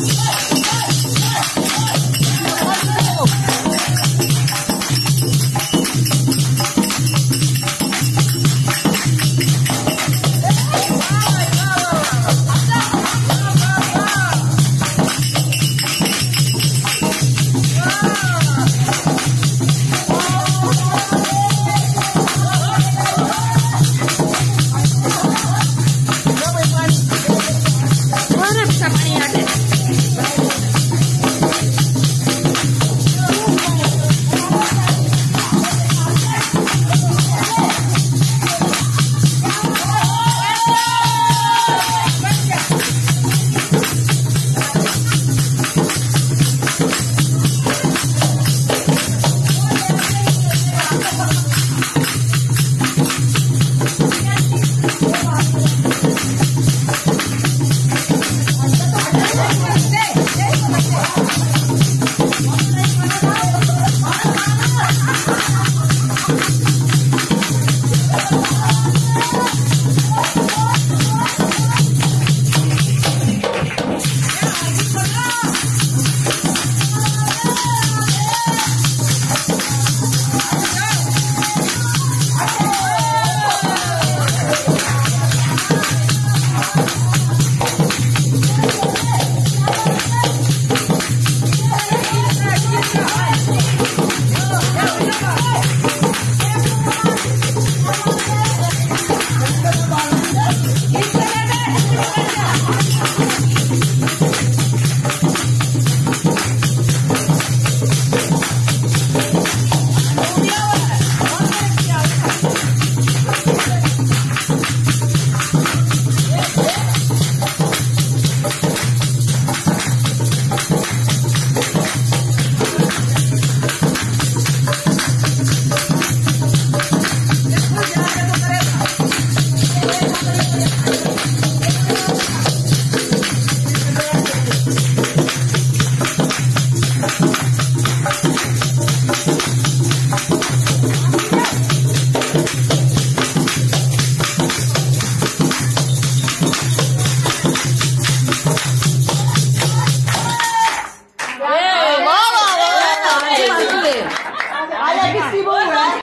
Yeah. Bye.